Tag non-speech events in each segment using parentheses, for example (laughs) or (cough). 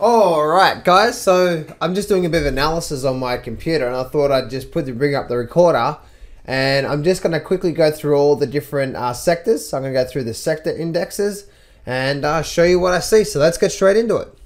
Alright guys, so I'm just doing a bit of analysis on my computer and I thought I'd just put the, bring up the recorder and I'm just going to quickly go through all the different uh, sectors. So I'm going to go through the sector indexes and uh, show you what I see. So let's get straight into it.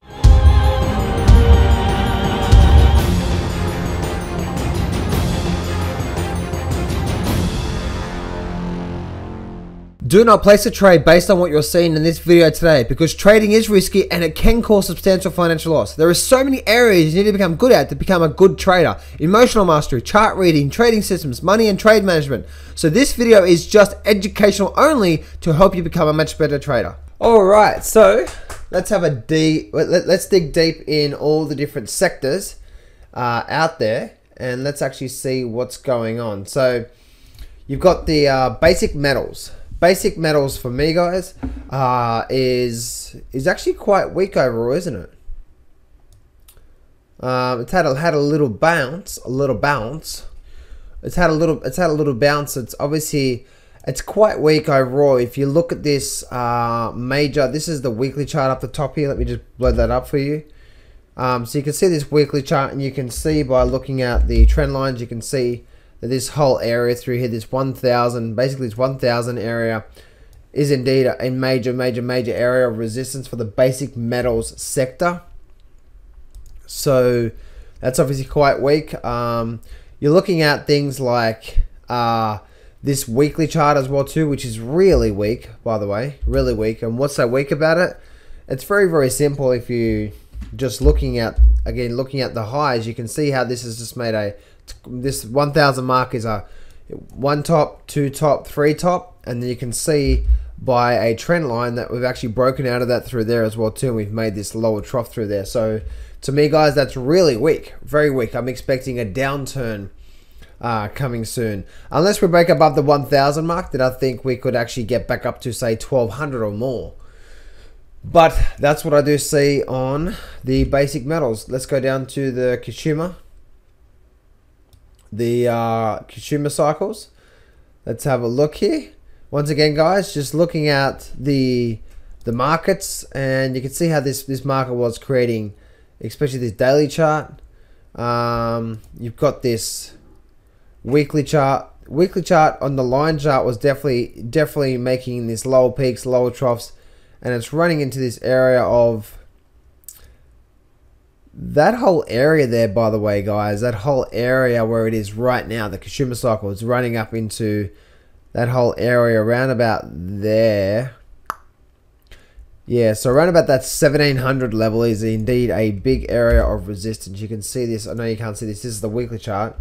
Do not place a trade based on what you're seeing in this video today because trading is risky and it can cause substantial financial loss. There are so many areas you need to become good at to become a good trader. Emotional mastery, chart reading, trading systems, money and trade management. So this video is just educational only to help you become a much better trader. Alright, so let's have a deep, let's dig deep in all the different sectors uh, out there and let's actually see what's going on. So you've got the uh, basic metals basic metals for me, guys, uh, is is actually quite weak overall, isn't it? Um, it's had a, had a little bounce, a little bounce. It's had a little, it's had a little bounce. It's obviously, it's quite weak overall. If you look at this uh, major, this is the weekly chart up the top here. Let me just blow that up for you. Um, so you can see this weekly chart, and you can see by looking at the trend lines, you can see this whole area through here, this 1000, basically this 1000 area is indeed a major, major, major area of resistance for the basic metals sector. So that's obviously quite weak. Um, you're looking at things like uh, this weekly chart as well too, which is really weak, by the way, really weak. And what's so weak about it? It's very, very simple. If you just looking at again, looking at the highs, you can see how this has just made a this 1000 mark is a one top, two top, three top, and then you can see by a trend line that we've actually broken out of that through there as well too. And we've made this lower trough through there. So to me, guys, that's really weak, very weak. I'm expecting a downturn uh, coming soon. Unless we break above the 1000 mark, then I think we could actually get back up to say 1200 or more. But that's what I do see on the basic metals. Let's go down to the consumer the uh, consumer cycles. Let's have a look here. Once again, guys, just looking at the the markets, and you can see how this this market was creating, especially this daily chart. Um, you've got this weekly chart. Weekly chart on the line chart was definitely definitely making this lower peaks, lower troughs, and it's running into this area of that whole area there, by the way, guys, that whole area where it is right now, the consumer cycle is running up into that whole area around about there. Yeah, so around about that 1700 level is indeed a big area of resistance. You can see this. I know you can't see this. This is the weekly chart.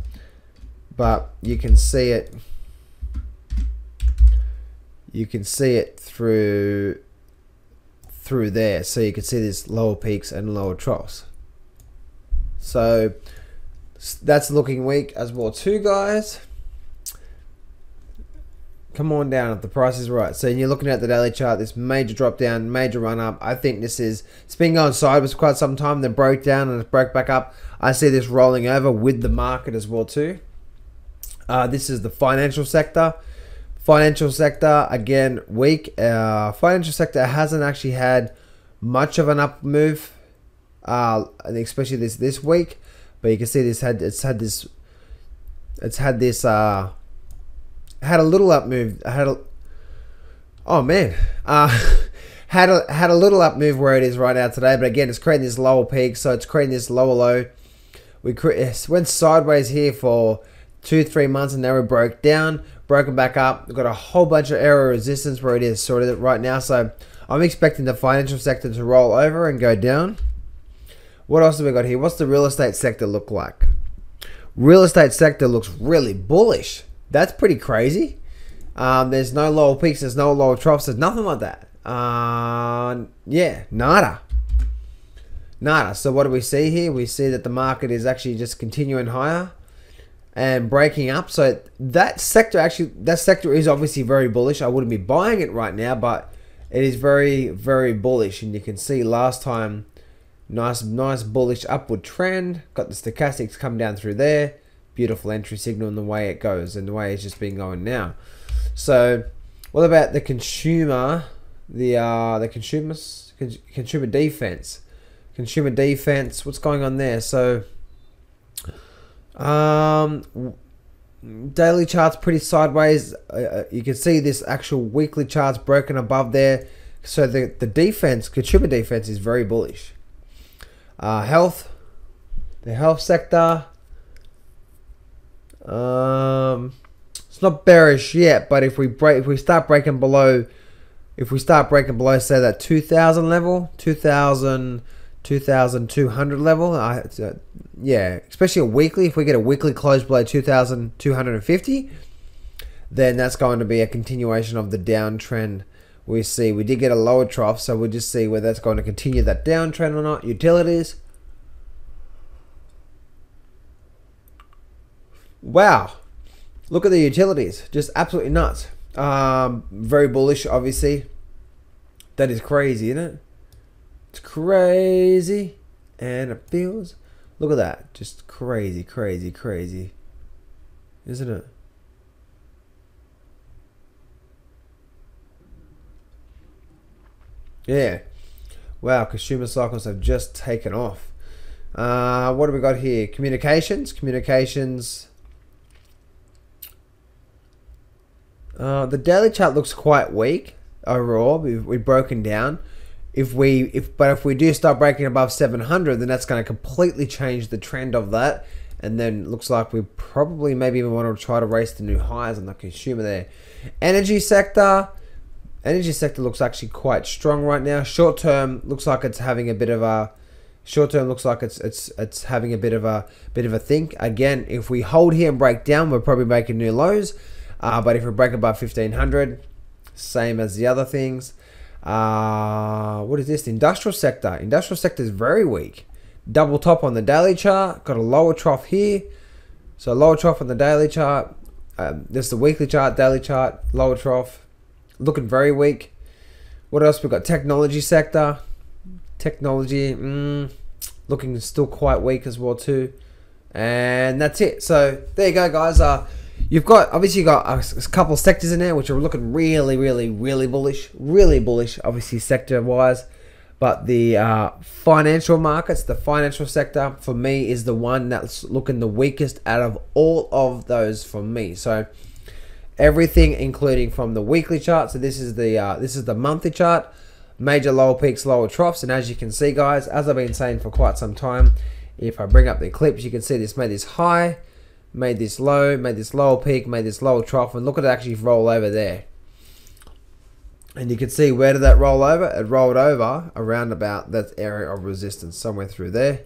But you can see it. You can see it through through there. So you can see this lower peaks and lower troughs. So that's looking weak as well too, guys. Come on down if the price is right. So you're looking at the daily chart, this major drop down, major run up. I think this is, it's been going sideways for quite some time. Then broke down and it broke back up. I see this rolling over with the market as well too. Uh, this is the financial sector. Financial sector, again, weak. Uh, financial sector hasn't actually had much of an up move uh, and especially this this week. But you can see this had it's had this it's had this uh had a little up move. Had a oh man, uh, (laughs) had a had a little up move where it is right now today. But again, it's creating this lower peak, so it's creating this lower low. We went sideways here for two three months, and now we broke down, broken back up. We've got a whole bunch of area resistance where it is sorted right now. So I'm expecting the financial sector to roll over and go down. What else have we got here? What's the real estate sector look like? Real estate sector looks really bullish. That's pretty crazy. Um, there's no lower peaks, there's no lower troughs, there's nothing like that. Uh, yeah, nada. Nada. So what do we see here? We see that the market is actually just continuing higher and breaking up. So that sector actually, that sector is obviously very bullish. I wouldn't be buying it right now, but it is very, very bullish. And you can see last time Nice, nice bullish upward trend. Got the stochastics come down through there. Beautiful entry signal in the way it goes and the way it's just been going now. So, what about the consumer? The uh, the consumers consumer defense. consumer defense. What's going on there? So, um, daily charts pretty sideways. Uh, uh, you can see this actual weekly charts broken above there. So the the defense, consumer defense, is very bullish. Uh, health, the health sector. Um, it's not bearish yet, but if we break, if we start breaking below, if we start breaking below, say that 2,000 level, 2,000, 2,200 level, uh, yeah, especially a weekly, if we get a weekly close below 2,250, then that's going to be a continuation of the downtrend we see. We did get a lower trough, so we'll just see whether that's going to continue that downtrend or not. Utilities. Wow. Look at the utilities. Just absolutely nuts. Um, very bullish, obviously. That is crazy, isn't it? It's crazy. And it feels. Look at that. Just crazy, crazy, crazy. Isn't it? Yeah. Wow, consumer cycles have just taken off. Uh, what do we got here? Communications. Communications Uh, the daily chart looks quite weak overall. We've, we've broken down. If we if but if we do start breaking above 700, then that's going to completely change the trend of that. And then looks like we probably maybe even want to try to race the new highs on the consumer there. Energy sector. Energy sector looks actually quite strong right now. Short term looks like it's having a bit of a short term looks like it's it's it's having a bit of a bit of a think. Again, if we hold here and break down, we're probably making new lows. Uh, but if we break above 1500, same as the other things. Uh, what is this? Industrial sector. Industrial sector is very weak. Double top on the daily chart. Got a lower trough here. So lower trough on the daily chart. Um, this is the weekly chart, daily chart, lower trough. Looking very weak. What else? We've got technology sector. Technology, mm, looking still quite weak as well too. And that's it. So there you go, guys. Uh, You've got obviously you got a, couple of sectors in there which are looking really, really, really bullish, really bullish. Obviously sector wise, but the uh, financial markets, the financial sector for me is the one that's looking the weakest out of all of those for me. So everything, including from the weekly chart. So this is the uh, this is the monthly chart. Major lower peaks, lower troughs, and as you can see, guys, as I've been saying for quite some time, if I bring up the clips, you can see this made this high made this low, made this lower peak, made this lower trough, and look at it actually roll over there. And you can see where did that roll over? It rolled over around about that area of resistance, somewhere through there.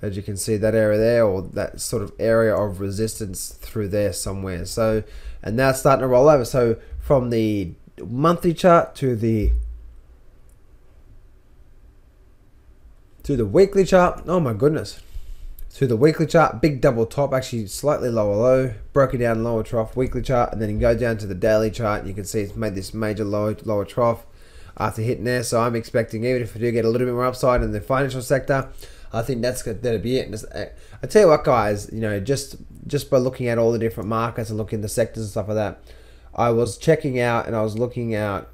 As you can see, that area there, or that sort of area of resistance through there somewhere. So, and now it's starting to roll over. So from the monthly chart to the to the weekly chart, oh my goodness, to the weekly chart, big double top, actually slightly lower low, broken down lower trough, weekly chart, and then you go down to the daily chart, you can see it's made this major lower, lower trough after hitting there. So I'm expecting, even if we do get a little bit more upside in the financial sector, I think that's that'll be it. Uh, I tell you what, guys, you know, just just by looking at all the different markets and looking at the sectors and stuff like that, I was checking out and I was looking out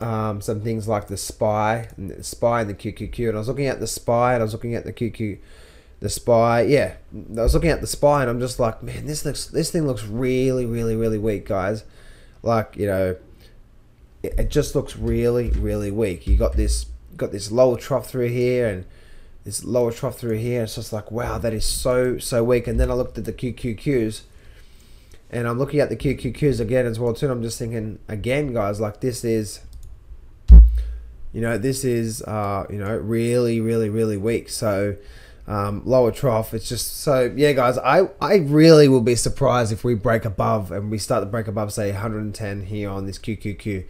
um, some things like the SPY and the SPY and the QQQ, and I was looking at the SPY and I was looking at the QQ the spy. Yeah i was looking at the spy and i'm just like man this looks this thing looks really really really weak guys. Like you know it, it just looks really really weak. You got this got this lower trough through here and this lower trough through here it's just like wow that is so so weak and then i looked at the qqqs and i'm looking at the qqqs again as well too and i'm just thinking again guys like this is you know this is uh you know really really really weak so um, lower trough. It's just so yeah, guys. I I really will be surprised if we break above and we start to break above say 110 here on this QQQ.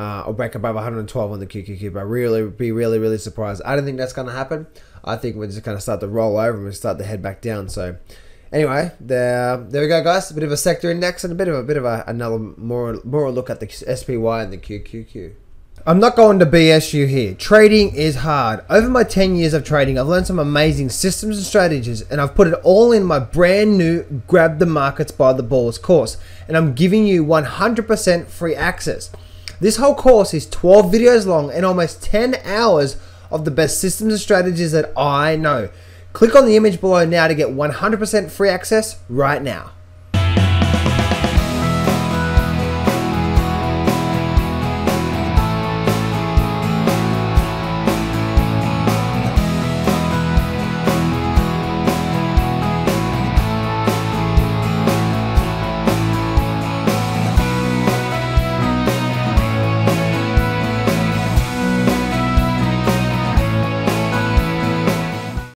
Uh, or break above 112 on the QQQ, but really be really really surprised. I don't think that's going to happen. I think we're just going to start to roll over and start to head back down. So anyway, there there we go, guys. A bit of a sector index and a bit of a bit of a, another more more look at the SPY and the QQQ. I'm not going to BS you here. Trading is hard. Over my 10 years of trading, I've learned some amazing systems and strategies, and I've put it all in my brand new Grab the Markets by the Balls course. And I'm giving you 100% free access. This whole course is 12 videos long and almost 10 hours of the best systems and strategies that I know. Click on the image below now to get 100% free access right now.